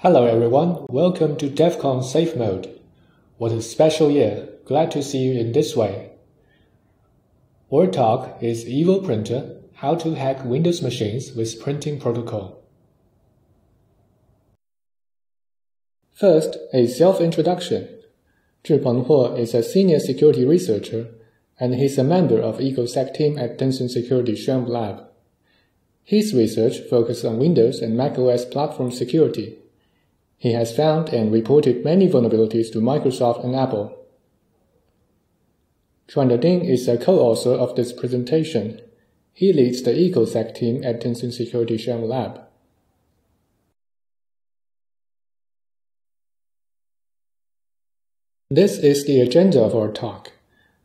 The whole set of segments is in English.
Hello everyone, welcome to DEF CON Safe Mode. What a special year, glad to see you in this way. Our talk is Evil Printer, how to hack Windows machines with printing protocol. First, a self-introduction. Zhi Penghuo is a senior security researcher, and he's a member of EcoSec team at Tencent Security Xuanwu Lab. His research focuses on Windows and macOS platform security he has found and reported many vulnerabilities to Microsoft and Apple. Chuan Ding is a co-author of this presentation. He leads the EcoSec team at Tencent Security Xuanwu Lab. This is the agenda of our talk.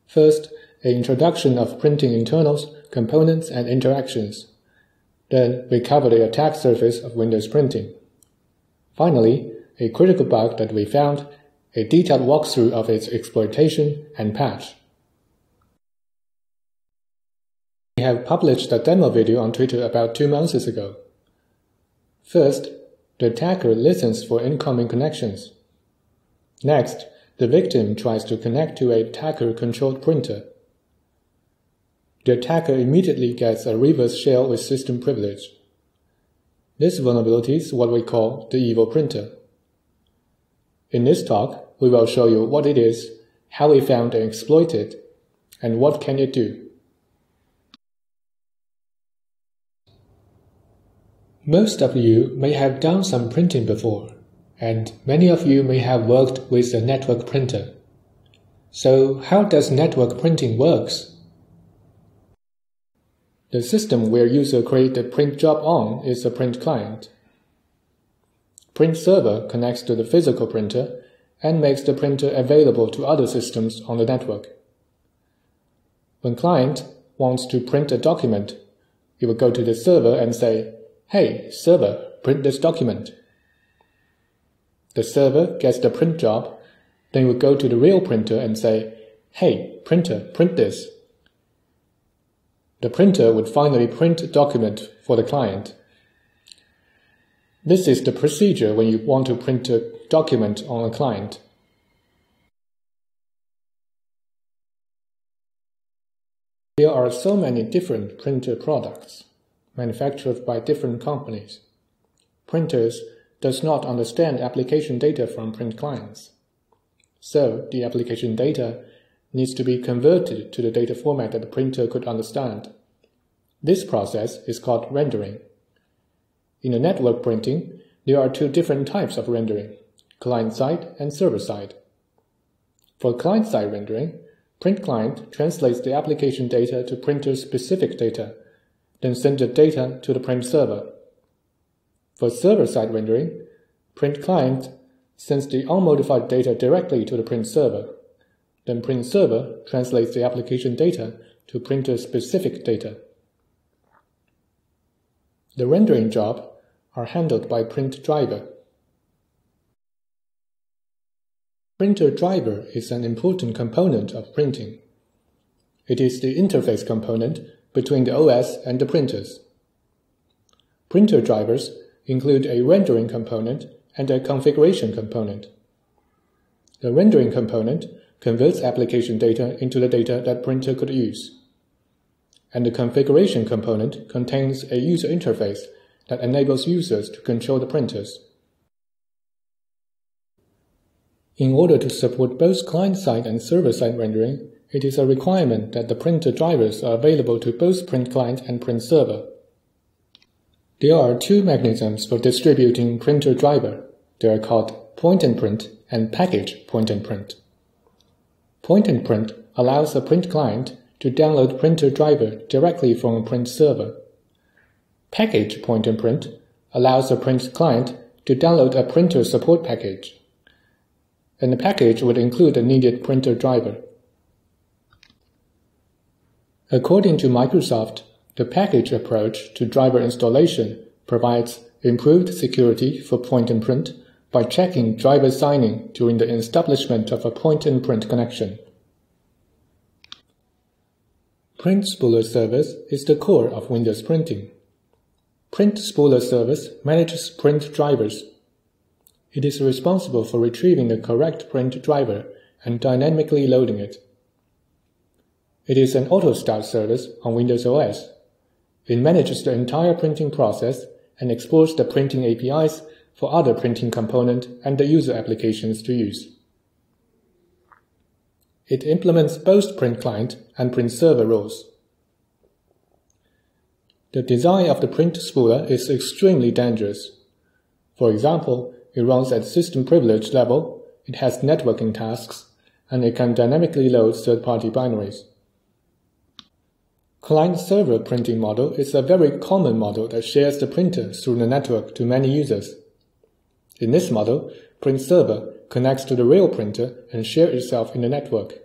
First, an introduction of printing internals, components, and interactions. Then, we cover the attack surface of Windows printing. Finally, a critical bug that we found, a detailed walkthrough of its exploitation and patch. We have published a demo video on Twitter about two months ago. First, the attacker listens for incoming connections. Next, the victim tries to connect to a attacker-controlled printer. The attacker immediately gets a reverse shell with system privilege. This vulnerability is what we call the evil printer. In this talk, we will show you what it is, how we found and exploited, it, and what can it do. Most of you may have done some printing before, and many of you may have worked with a network printer. So how does network printing works? The system where user create the print job on is a print client. Print server connects to the physical printer and makes the printer available to other systems on the network. When client wants to print a document, it will go to the server and say, Hey, server, print this document. The server gets the print job, then it will go to the real printer and say, Hey, printer, print this. The printer would finally print a document for the client. This is the procedure when you want to print a document on a client. There are so many different printer products manufactured by different companies. Printers does not understand application data from print clients. So the application data needs to be converted to the data format that the printer could understand. This process is called rendering. In a network printing, there are two different types of rendering, client-side and server-side. For client-side rendering, print client translates the application data to printer-specific data, then sends the data to the print server. For server-side rendering, print client sends the unmodified data directly to the print server. Then print server translates the application data to printer-specific data. The rendering job are handled by print driver. Printer driver is an important component of printing. It is the interface component between the OS and the printers. Printer drivers include a rendering component and a configuration component. The rendering component converts application data into the data that printer could use. And the configuration component contains a user interface that enables users to control the printers. In order to support both client-side and server-side rendering, it is a requirement that the printer drivers are available to both print client and print server. There are two mechanisms for distributing printer driver. They are called point and print and package point and print. Point and print allows a print client to download printer driver directly from a print server. Package point and print allows a print client to download a printer support package. And the package would include the needed printer driver. According to Microsoft, the package approach to driver installation provides improved security for point and print by checking driver signing during the establishment of a point and print connection. Print Spooler service is the core of Windows printing. Print Spooler service manages print drivers. It is responsible for retrieving the correct print driver and dynamically loading it. It is an auto-start service on Windows OS. It manages the entire printing process and explores the printing APIs for other printing component and the user applications to use. It implements both print client and print server roles. The design of the print spooler is extremely dangerous. For example, it runs at system privilege level, it has networking tasks, and it can dynamically load third-party binaries. Client-server printing model is a very common model that shares the printer through the network to many users. In this model, print server connects to the real printer and shares itself in the network.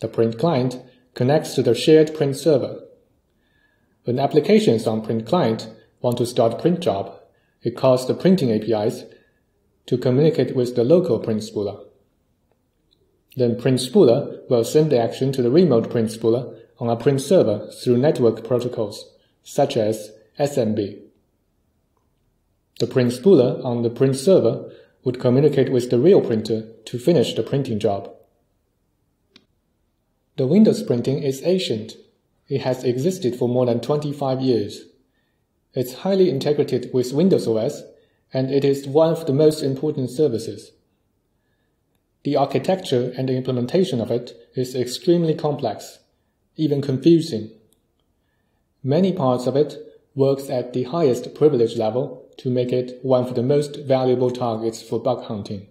The print client connects to the shared print server. When applications on print client want to start print job, it calls the printing APIs to communicate with the local print spooler. Then print spooler will send the action to the remote print spooler on a print server through network protocols, such as SMB. The print spooler on the print server would communicate with the real printer to finish the printing job. The Windows printing is ancient. It has existed for more than 25 years. It's highly integrated with Windows OS, and it is one of the most important services. The architecture and the implementation of it is extremely complex even confusing. Many parts of it works at the highest privilege level to make it one of the most valuable targets for bug hunting.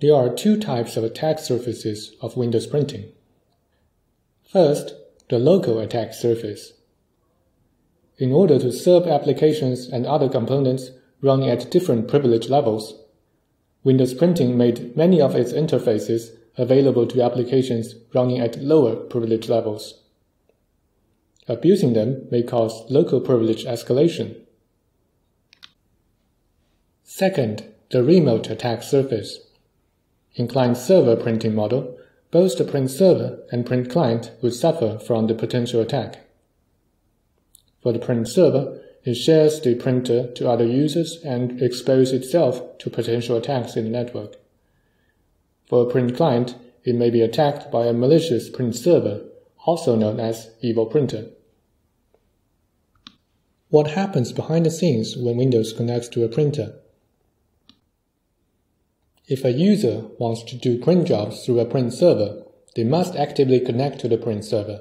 There are two types of attack surfaces of Windows printing. First, the local attack surface. In order to serve applications and other components running at different privilege levels, Windows Printing made many of its interfaces available to applications running at lower privilege levels. Abusing them may cause local privilege escalation. Second, the remote attack surface. In client-server printing model, both the print server and print client would suffer from the potential attack. For the print server, it shares the printer to other users and exposes itself to potential attacks in the network. For a print client, it may be attacked by a malicious print server, also known as evil printer. What happens behind the scenes when Windows connects to a printer? If a user wants to do print jobs through a print server, they must actively connect to the print server.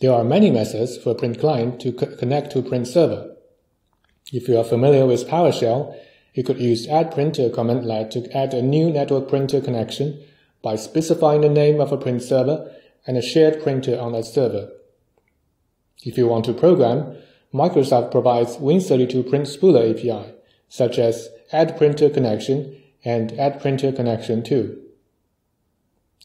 There are many methods for a print client to co connect to a print server. If you are familiar with PowerShell, you could use add printer command line to add a new network printer connection by specifying the name of a print server and a shared printer on that server. If you want to program, Microsoft provides Win32 Print Spooler API, such as add printer connection and add printer connection to.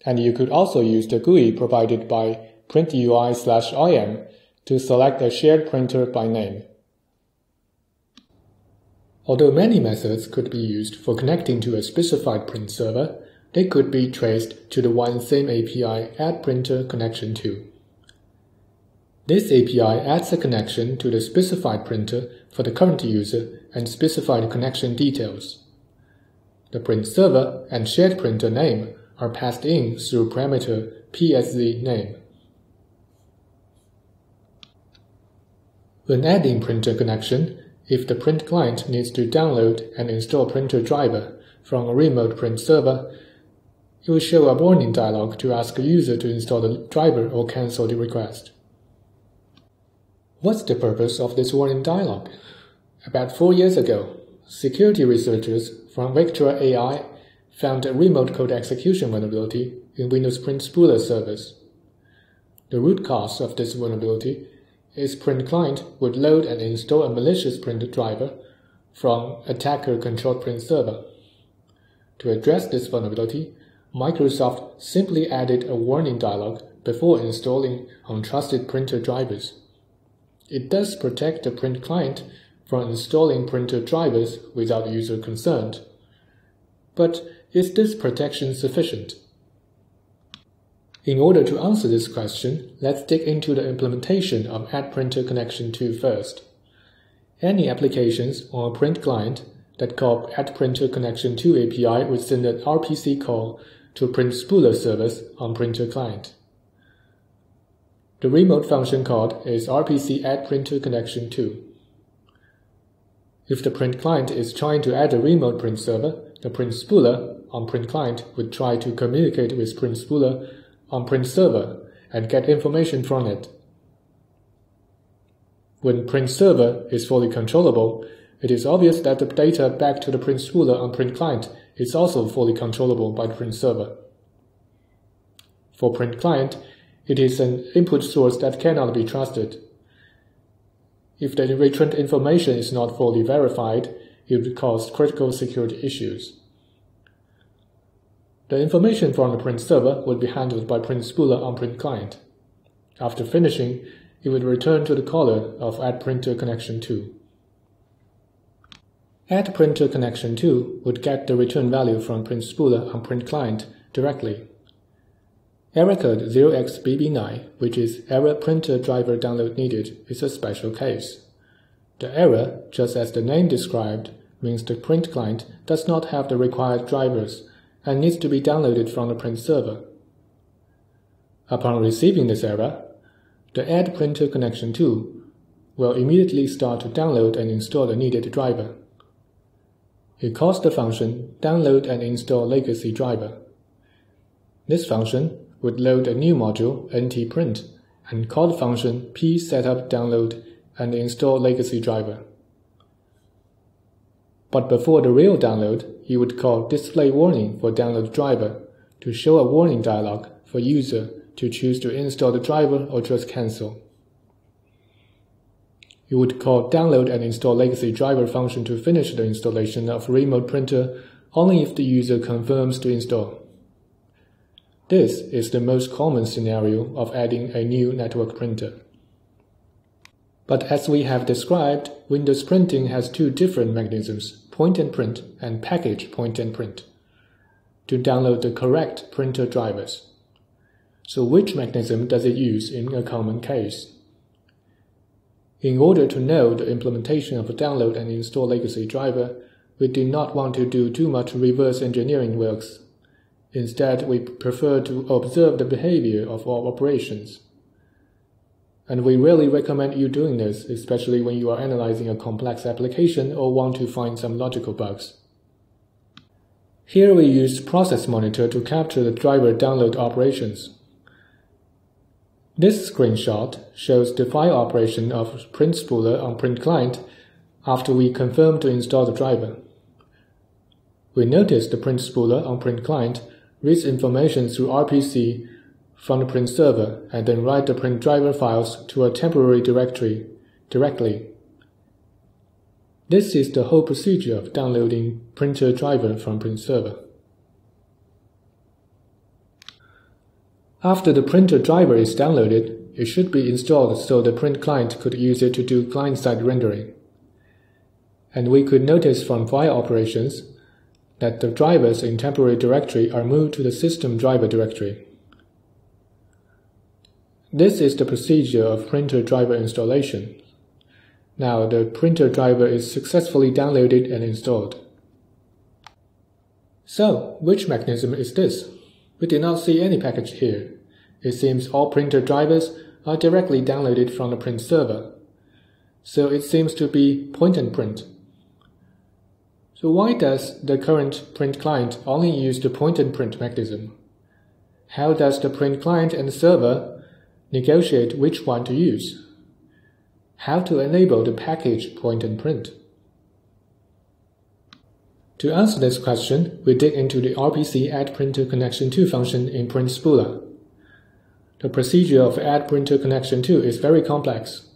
And you could also use the GUI provided by printui slash im to select a shared printer by name. Although many methods could be used for connecting to a specified print server, they could be traced to the one same API add printer connection to. This API adds a connection to the specified printer for the current user and specified connection details. The print server and shared printer name are passed in through parameter PSZ name. When adding printer connection, if the print client needs to download and install printer driver from a remote print server, it will show a warning dialog to ask a user to install the driver or cancel the request. What's the purpose of this warning dialog? About four years ago, security researchers from Vectra AI found a remote code execution vulnerability in Windows Print Spooler service. The root cause of this vulnerability is print client would load and install a malicious print driver from attacker-controlled print server. To address this vulnerability, Microsoft simply added a warning dialog before installing untrusted printer drivers. It does protect the print client from installing printer drivers without user consent. But is this protection sufficient? In order to answer this question, let's dig into the implementation of Add Printer Connection to first. Any applications on a print client that call add printer connection to API would send an RPC call to print spooler service on printer client. The remote function called is rpc add printer connection to. If the print client is trying to add a remote print server, the print spooler on print client would try to communicate with print spooler on print server and get information from it. When print server is fully controllable, it is obvious that the data back to the print spooler on print client is also fully controllable by the print server. For print client, it is an input source that cannot be trusted. If the returned information is not fully verified, it would cause critical security issues. The information from the print server would be handled by print spooler on print client. After finishing, it would return to the caller of add printer connection to. Add printer connection 2 would get the return value from print spooler on print client directly. Error code 0xbb9, which is error printer driver download needed, is a special case. The error, just as the name described, means the print client does not have the required drivers and needs to be downloaded from the print server. Upon receiving this error, the add printer connection 2 will immediately start to download and install the needed driver. It calls the function download and install legacy driver. This function would load a new module ntprint and call the function psetup download and install legacy driver. But before the real download, you would call display warning for download driver to show a warning dialog for user to choose to install the driver or just cancel. You would call download and install legacy driver function to finish the installation of remote printer only if the user confirms to install. This is the most common scenario of adding a new network printer. But as we have described, Windows printing has two different mechanisms, point and print and package point and print, to download the correct printer drivers. So which mechanism does it use in a common case? In order to know the implementation of a download and install legacy driver, we do not want to do too much reverse engineering works. Instead, we prefer to observe the behavior of our operations. And we really recommend you doing this, especially when you are analyzing a complex application or want to find some logical bugs. Here we use Process Monitor to capture the driver download operations. This screenshot shows the file operation of print spooler on print client after we confirm to install the driver. We notice the print spooler on print client reads information through RPC from the print server and then write the print driver files to a temporary directory directly. This is the whole procedure of downloading printer driver from print server. After the printer driver is downloaded, it should be installed so the print client could use it to do client-side rendering. And we could notice from file operations that the drivers in temporary directory are moved to the system driver directory. This is the procedure of printer driver installation. Now the printer driver is successfully downloaded and installed. So, which mechanism is this? We did not see any package here. It seems all printer drivers are directly downloaded from the print server. So it seems to be point and print. So why does the current print client only use the point and print mechanism? How does the print client and server Negotiate which one to use. How to enable the package point and print. To answer this question, we dig into the RPC add printer connection to function in print spooler. The procedure of add printer connection to is very complex.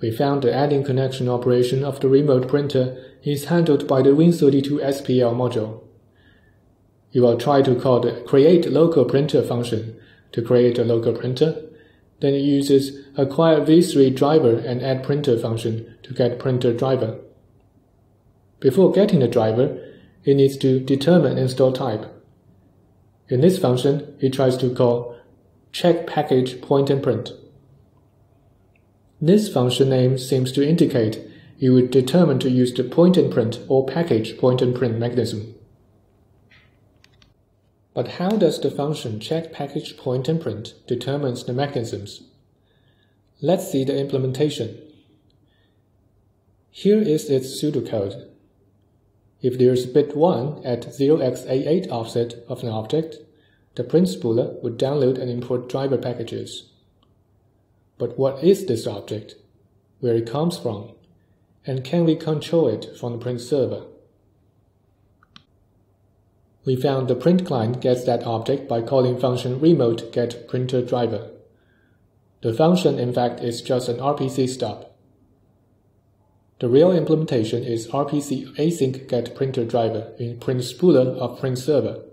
We found the adding connection operation of the remote printer is handled by the Win32 SPL module. You will try to call the create local printer function to create a local printer then it uses acquire v3 driver and add printer function to get printer driver. Before getting the driver, it needs to determine install type. In this function, it tries to call check package point and print. This function name seems to indicate you would determine to use the point and print or package point and print mechanism. But how does the function check package point and print determines the mechanisms? Let's see the implementation. Here is its pseudocode. If there's bit 1 at 0x88 offset of an object, the print spooler would download and import driver packages. But what is this object? Where it comes from? And can we control it from the print server? We found the print client gets that object by calling function remote get printer driver. The function in fact is just an RPC stub. The real implementation is RPC async get printer driver in print spooler of print server.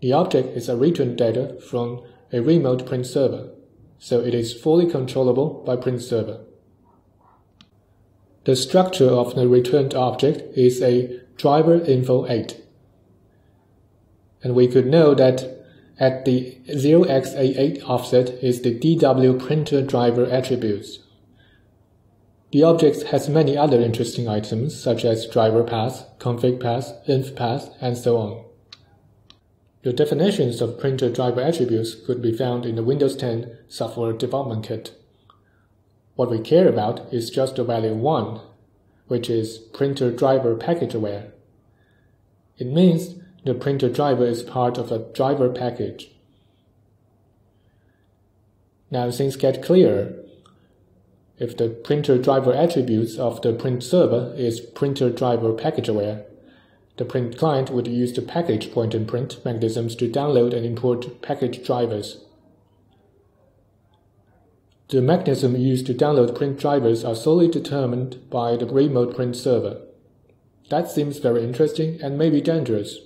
The object is a return data from a remote print server, so it is fully controllable by print server. The structure of the returned object is a driver info 8 and we could know that at the 0x88 offset is the DW printer driver attributes. The object has many other interesting items such as driver path, config path, inf path, and so on. The definitions of printer driver attributes could be found in the Windows 10 Software Development Kit. What we care about is just the value 1, which is printer driver package aware. It means the printer driver is part of a driver package. Now things get clearer. If the printer driver attributes of the print server is printer driver package aware, the print client would use the package point and print mechanisms to download and import package drivers. The mechanism used to download print drivers are solely determined by the remote print server. That seems very interesting and maybe dangerous.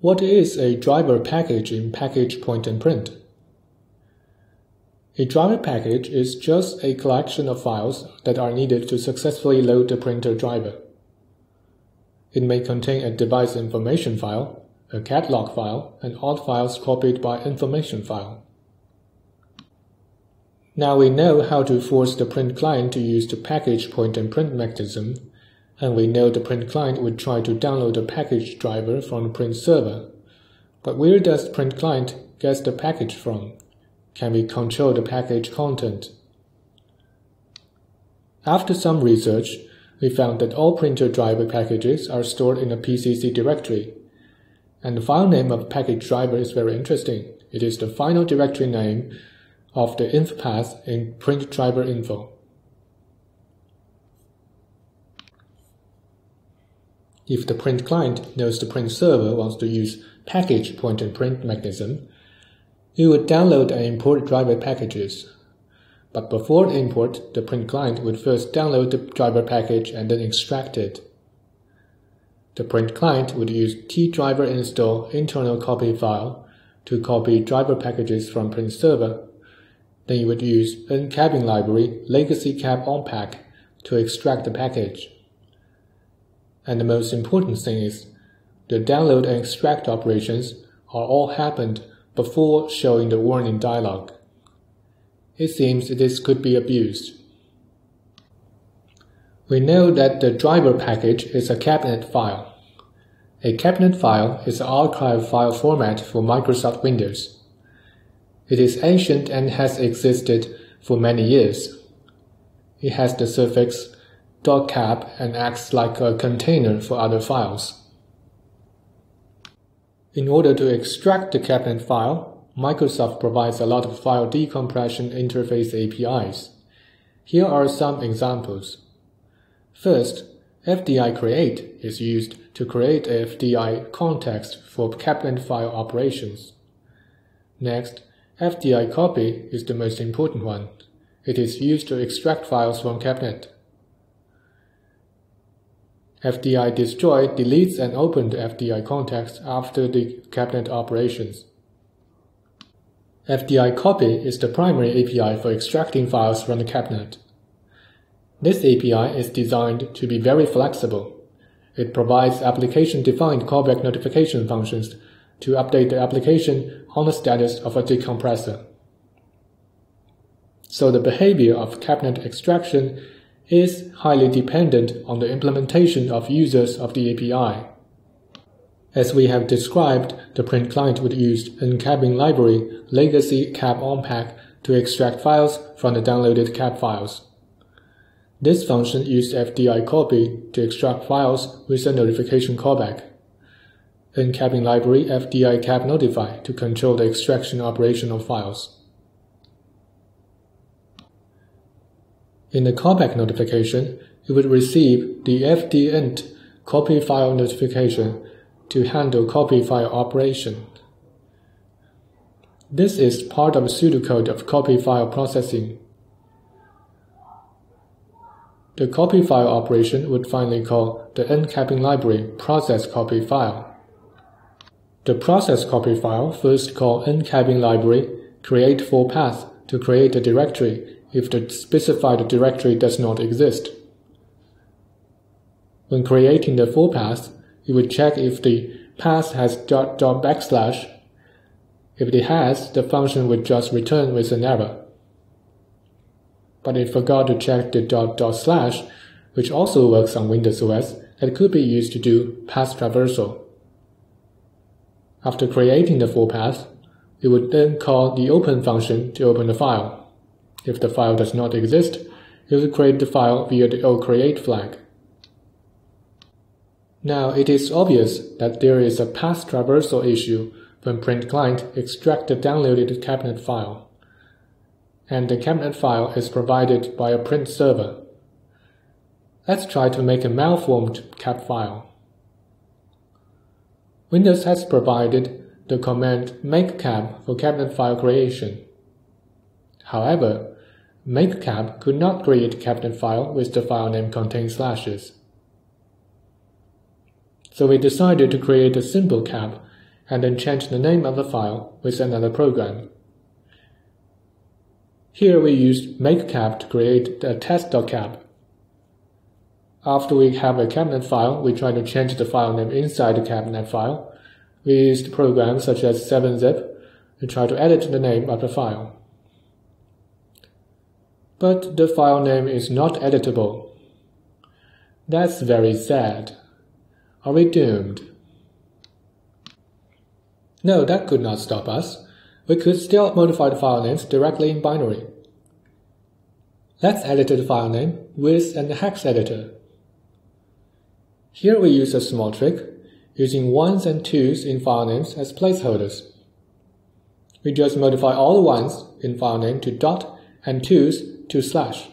What is a driver package in package point and print? A driver package is just a collection of files that are needed to successfully load the printer driver. It may contain a device information file, a catalog file, and odd files copied by information file. Now we know how to force the print client to use the package point and print mechanism and we know the print client would try to download the package driver from the print server. But where does print client get the package from? Can we control the package content? After some research, we found that all printer driver packages are stored in a PCC directory. And the file name of package driver is very interesting. It is the final directory name of the inf path in print driver info. If the print client knows the print server wants to use package point and print mechanism, it would download and import driver packages. But before import, the print client would first download the driver package and then extract it. The print client would use tdriver install internal copy file to copy driver packages from print server. Then you would use ncapping library legacy cap onpack to extract the package. And the most important thing is, the download and extract operations are all happened before showing the warning dialog. It seems this could be abused. We know that the driver package is a cabinet file. A cabinet file is an archive file format for Microsoft Windows. It is ancient and has existed for many years. It has the suffix .cap and acts like a container for other files. In order to extract the cabinet file, Microsoft provides a lot of file decompression interface APIs. Here are some examples. First, FDI create is used to create a FDI context for cabinet file operations. Next, FDI copy is the most important one. It is used to extract files from cabinet. FDI destroy deletes and opens FDI context after the cabinet operations. FDI copy is the primary API for extracting files from the cabinet. This API is designed to be very flexible. It provides application-defined callback notification functions to update the application on the status of a decompressor. so the behavior of cabinet extraction is highly dependent on the implementation of users of the API. As we have described, the print client would use ncapping library legacy cap onpack to extract files from the downloaded cap files. This function used FDI copy to extract files with a notification callback. Ncapping library FDI cap notify to control the extraction operation of files. In the callback notification, you would receive the fdint copy file notification to handle copy file operation. This is part of pseudocode of copy file processing. The copy file operation would finally call the ncapping library process copy file. The process copy file first call ncapping library create full path to create a directory if the specified directory does not exist. When creating the full path, you would check if the path has dot dot backslash. If it has, the function would just return with an error but it forgot to check the dot dot slash, which also works on Windows OS, that could be used to do path traversal. After creating the full path, it would then call the open function to open the file. If the file does not exist, will create the file via the ocreate flag. Now it is obvious that there is a path traversal issue when print client extract the downloaded cabinet file and the cabinet file is provided by a print server. Let's try to make a malformed cap file. Windows has provided the command makecap for cabinet file creation. However, makecap could not create a cabinet file with the file name containing slashes. So we decided to create a simple cap and then change the name of the file with another program. Here we used makecap to create a test.cap. After we have a cabinet file, we try to change the file name inside the cabinet file. We used programs such as 7zip to try to edit the name of the file. But the file name is not editable. That's very sad. Are we doomed? No, that could not stop us we could still modify the file names directly in binary. Let's edit the file name with an hex editor. Here we use a small trick, using ones and twos in file names as placeholders. We just modify all the ones in file name to dot and twos to slash.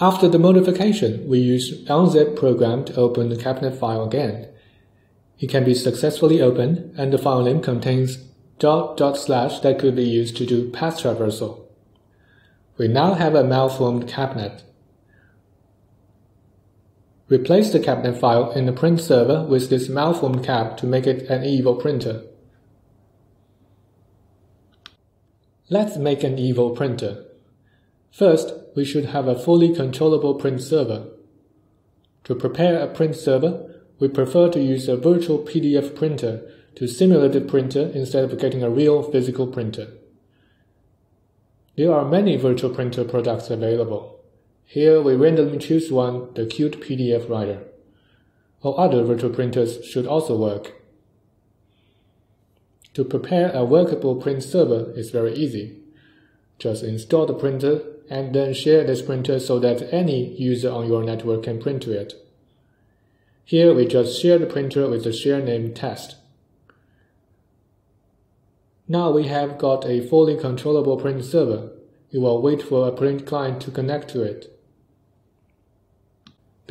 After the modification, we use unzip program to open the cabinet file again it can be successfully opened, and the file name contains dot dot slash that could be used to do path traversal. We now have a malformed cabinet. Replace the cabinet file in the print server with this malformed cap to make it an evil printer. Let's make an evil printer. First, we should have a fully controllable print server. To prepare a print server, we prefer to use a virtual PDF printer to simulate the printer instead of getting a real physical printer. There are many virtual printer products available. Here we randomly choose one, the Qt PDF Writer. All other virtual printers should also work. To prepare a workable print server is very easy. Just install the printer and then share this printer so that any user on your network can print to it. Here we just share the printer with the share name test. Now we have got a fully controllable print server. You will wait for a print client to connect to it.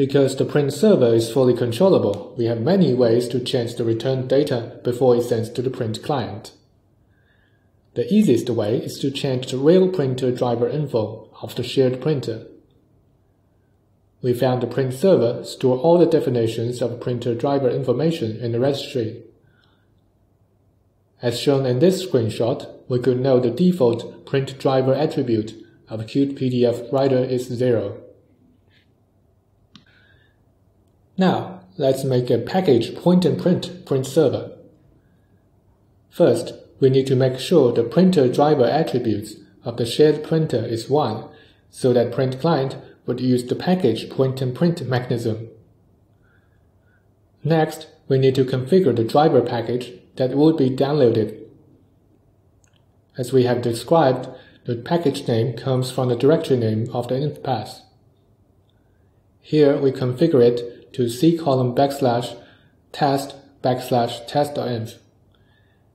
Because the print server is fully controllable, we have many ways to change the returned data before it sends to the print client. The easiest way is to change the real printer driver info of the shared printer we found the print server store all the definitions of printer driver information in the registry. As shown in this screenshot, we could know the default print driver attribute of Qt PDF Writer is 0. Now, let's make a package point and print print server. First, we need to make sure the printer driver attributes of the shared printer is 1, so that print client would use the package point and print mechanism. Next, we need to configure the driver package that would be downloaded. As we have described, the package name comes from the directory name of the inf path. Here we configure it to c column backslash test backslash test.inf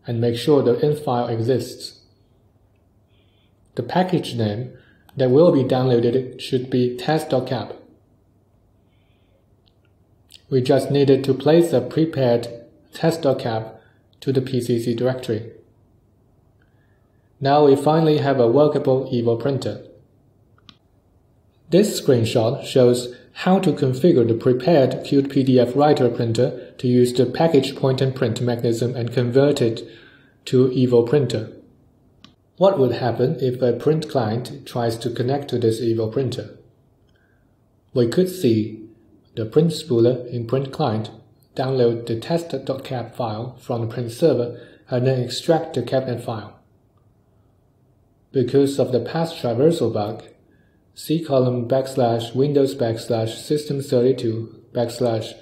and make sure the inf file exists. The package name that will be downloaded should be test.cap. We just needed to place a prepared test.cap to the PCC directory. Now we finally have a workable Evo printer. This screenshot shows how to configure the prepared Qt PDF Writer printer to use the package point and print mechanism and convert it to Evo printer. What would happen if a print client tries to connect to this Evo printer? We could see the print spooler in print client download the test.cap file from the print server and then extract the cabnet file. Because of the path traversal bug, C column backslash Windows backslash System32 backslash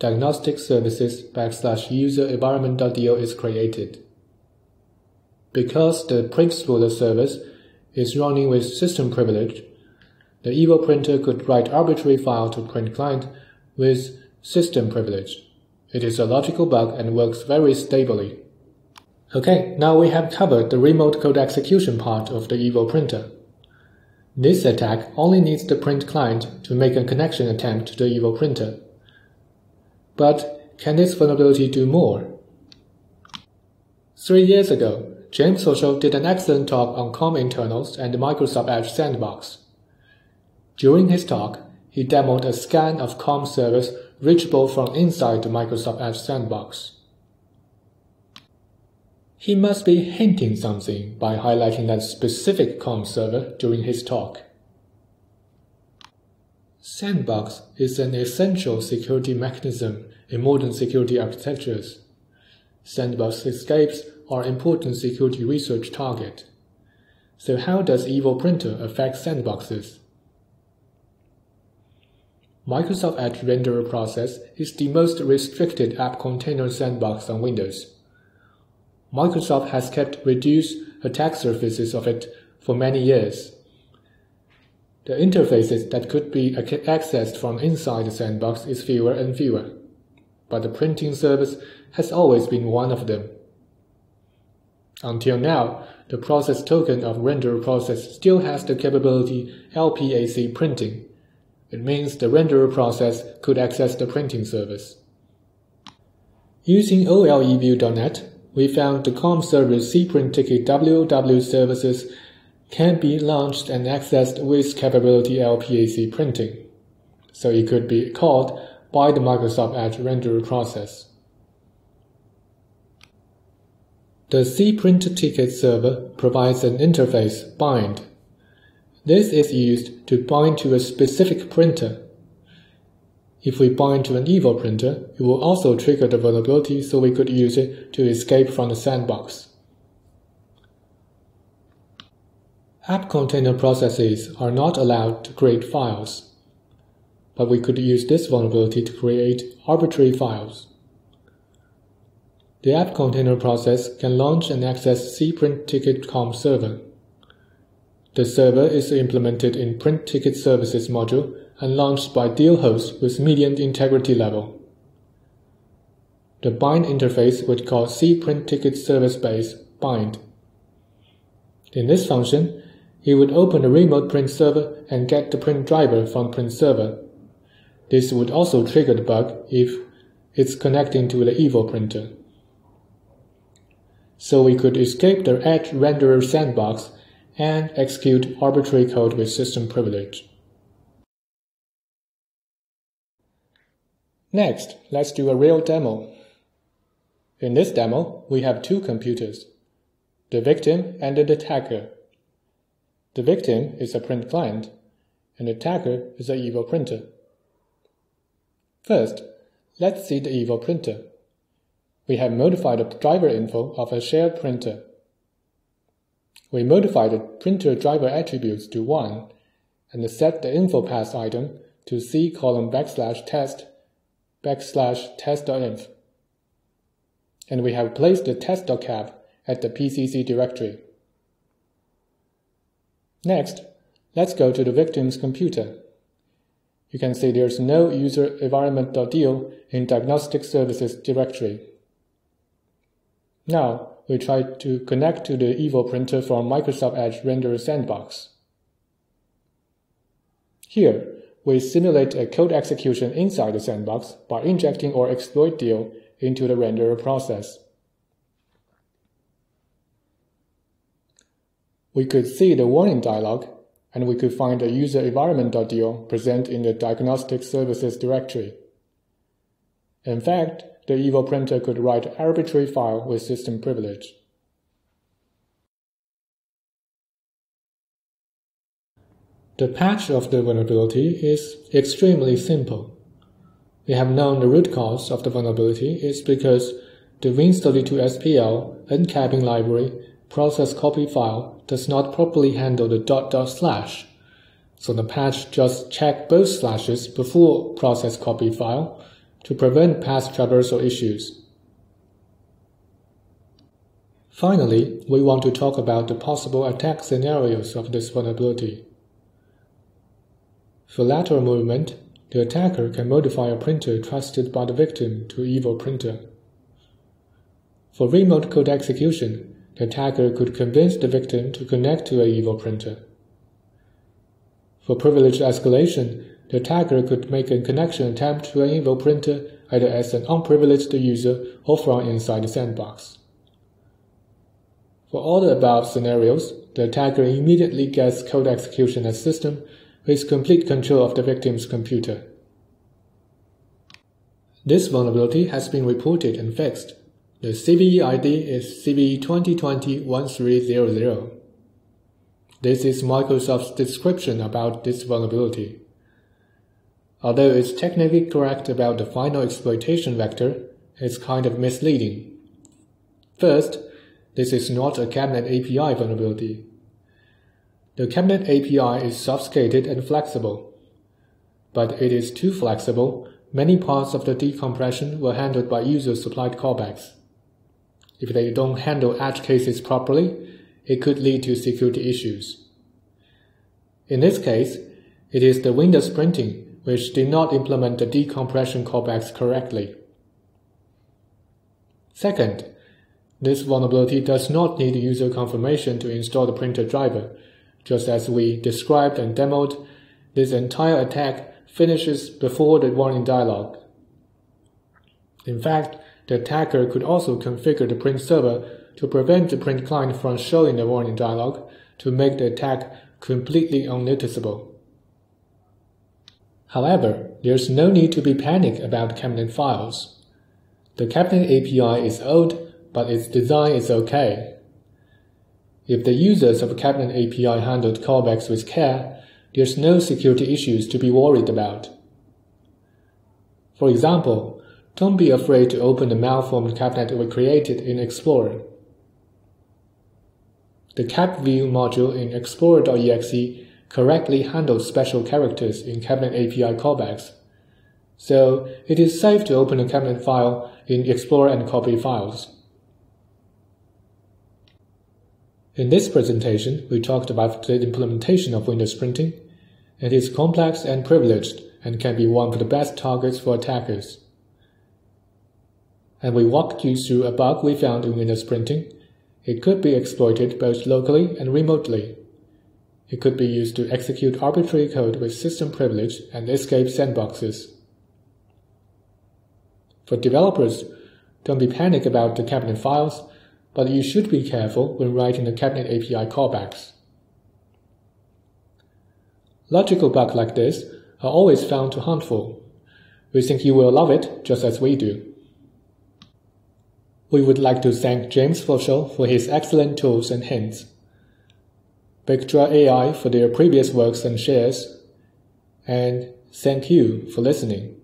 Diagnostic Services backslash User Environment.do is created. Because the print service is running with system privilege, the Evo printer could write arbitrary file to print client with system privilege. It is a logical bug and works very stably. Okay, now we have covered the remote code execution part of the Evo printer. This attack only needs the print client to make a connection attempt to the Evo printer. But can this vulnerability do more? Three years ago, James Social did an excellent talk on COM internals and Microsoft Edge sandbox. During his talk, he demoed a scan of COM servers reachable from inside the Microsoft Edge sandbox. He must be hinting something by highlighting that specific COM server during his talk. Sandbox is an essential security mechanism in modern security architectures. Sandbox escapes are important security research target. So how does Evil Printer affect sandboxes? Microsoft Edge Renderer Process is the most restricted app container sandbox on Windows. Microsoft has kept reduced attack surfaces of it for many years. The interfaces that could be accessed from inside the sandbox is fewer and fewer, but the printing service has always been one of them. Until now, the process token of renderer process still has the capability LPAC printing. It means the renderer process could access the printing service. Using OLEview.net, we found the COM service cprint ticket WOW services can be launched and accessed with capability LPAC printing, so it could be called by the Microsoft Edge renderer process. The cprint ticket server provides an interface bind. This is used to bind to a specific printer if we bind to an Evo printer, it will also trigger the vulnerability so we could use it to escape from the sandbox. App container processes are not allowed to create files, but we could use this vulnerability to create arbitrary files. The app container process can launch and access cprint ticket com server. The server is implemented in print ticket services module and launched by DLHost with median integrity level. The bind interface would call cprint ticket service base bind. In this function, it would open the remote print server and get the print driver from print server. This would also trigger the bug if it's connecting to the Evo printer. So we could escape the Edge renderer sandbox and execute arbitrary code with system privilege. Next, let's do a real demo. In this demo, we have two computers, the victim and the attacker. The victim is a print client, and the attacker is an evil printer. First, let's see the evil printer. we have modified the driver info of a shared printer. We modified the printer driver attributes to 1 and set the info path item to c colon backslash test backslash test.inf. And we have placed the test.cap at the PCC directory. Next, let's go to the victim's computer. You can see there's no user environment.deal in diagnostic services directory. Now, we try to connect to the Evo printer from Microsoft Edge Render Sandbox. Here, we simulate a code execution inside the sandbox by injecting our exploit deal into the renderer process. We could see the warning dialog, and we could find the user environment.deal present in the diagnostic services directory. In fact, the Evo printer could write arbitrary file with system privilege. The patch of the vulnerability is extremely simple. We have known the root cause of the vulnerability is because the Win32SPL uncapping library process copy file does not properly handle the dot dot slash. So the patch just check both slashes before process copy file to prevent past traversal issues. Finally, we want to talk about the possible attack scenarios of this vulnerability. For lateral movement, the attacker can modify a printer trusted by the victim to evil printer. For remote code execution, the attacker could convince the victim to connect to a evil printer. For privilege escalation, the attacker could make a connection attempt to an evil printer either as an unprivileged user or from inside the sandbox. For all the above scenarios, the attacker immediately gets code execution as system with complete control of the victim's computer. This vulnerability has been reported and fixed. The CVE ID is CVE 2020-1300. This is Microsoft's description about this vulnerability. Although it's technically correct about the final exploitation vector, it's kind of misleading. First, this is not a cabinet API vulnerability. The cabinet API is obfuscated and flexible. But it is too flexible, many parts of the decompression were handled by user-supplied callbacks. If they don't handle edge cases properly, it could lead to security issues. In this case, it is the Windows printing which did not implement the decompression callbacks correctly. Second, this vulnerability does not need user confirmation to install the printer driver, just as we described and demoed, this entire attack finishes before the warning dialog. In fact, the attacker could also configure the print server to prevent the print client from showing the warning dialog to make the attack completely unnoticeable. However, there's no need to be panicked about cabinet files. The cabinet API is old, but its design is okay. If the users of Cabinet API handled callbacks with care, there's no security issues to be worried about. For example, don't be afraid to open the malformed cabinet we created in Explorer. The CapView module in Explorer.exe correctly handles special characters in Cabinet API callbacks, so it is safe to open a cabinet file in Explorer and copy files. In this presentation, we talked about the implementation of Windows printing. It is complex and privileged and can be one of the best targets for attackers. And we walked you through a bug we found in Windows printing. It could be exploited both locally and remotely. It could be used to execute arbitrary code with system privilege and escape sandboxes. For developers, don't be panicked about the cabinet files but you should be careful when writing the Cabinet API callbacks. Logical bugs like this are always found to harmful. We think you will love it just as we do. We would like to thank James Forshall for his excellent tools and hints, Bigdra AI for their previous works and shares, and thank you for listening.